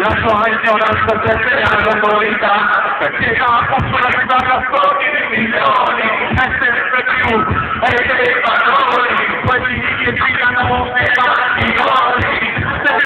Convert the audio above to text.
Nasłuchajcie o nas do serca, ja. Tak się ja posłucham, że dla nie miliony.